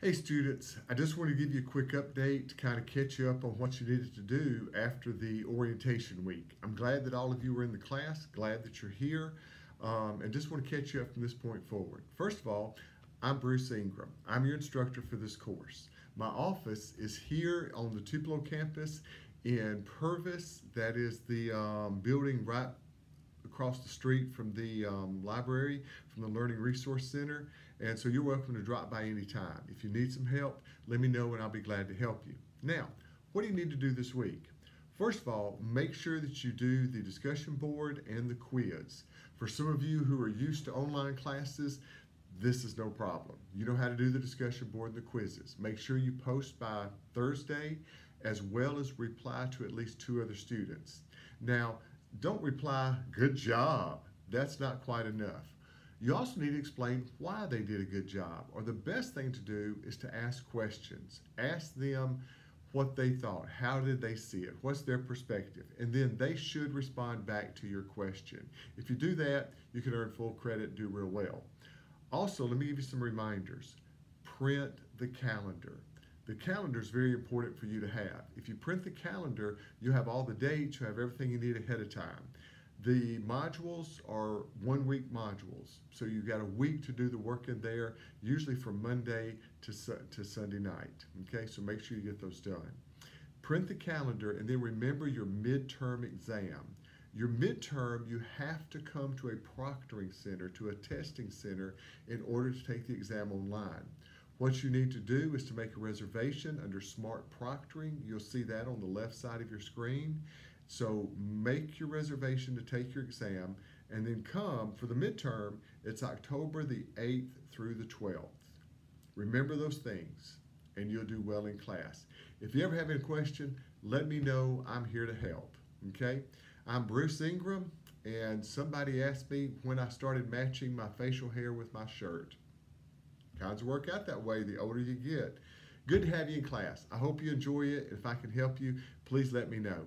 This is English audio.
Hey students, I just want to give you a quick update to kind of catch you up on what you needed to do after the orientation week. I'm glad that all of you were in the class, glad that you're here, um, and just want to catch you up from this point forward. First of all, I'm Bruce Ingram. I'm your instructor for this course. My office is here on the Tupelo campus in Purvis. That is the um, building right across the street from the um, library, from the Learning Resource Center. And so you're welcome to drop by anytime. If you need some help, let me know and I'll be glad to help you. Now, what do you need to do this week? First of all, make sure that you do the discussion board and the quiz. For some of you who are used to online classes, this is no problem. You know how to do the discussion board and the quizzes. Make sure you post by Thursday as well as reply to at least two other students. Now, don't reply, good job. That's not quite enough. You also need to explain why they did a good job. Or the best thing to do is to ask questions. Ask them what they thought. How did they see it? What's their perspective? And then they should respond back to your question. If you do that, you can earn full credit do real well. Also, let me give you some reminders. Print the calendar. The calendar is very important for you to have. If you print the calendar, you have all the dates, you have everything you need ahead of time. The modules are one week modules. So you've got a week to do the work in there, usually from Monday to, to Sunday night. Okay, so make sure you get those done. Print the calendar and then remember your midterm exam. Your midterm, you have to come to a proctoring center, to a testing center, in order to take the exam online. What you need to do is to make a reservation under Smart Proctoring. You'll see that on the left side of your screen. So make your reservation to take your exam and then come for the midterm. It's October the 8th through the 12th. Remember those things and you'll do well in class. If you ever have any question, let me know. I'm here to help. Okay? I'm Bruce Ingram and somebody asked me when I started matching my facial hair with my shirt. Kinds work out that way the older you get. Good to have you in class. I hope you enjoy it. If I can help you, please let me know.